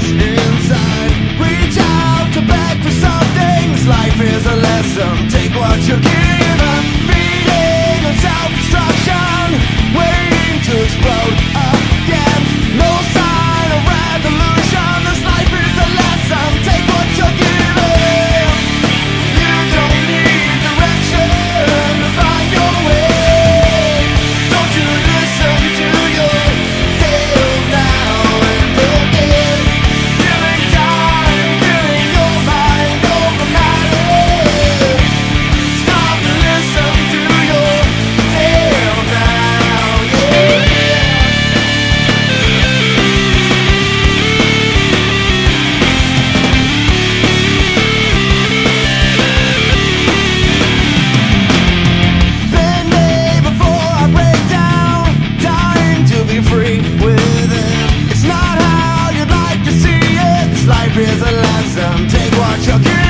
first is a lesson. Take what you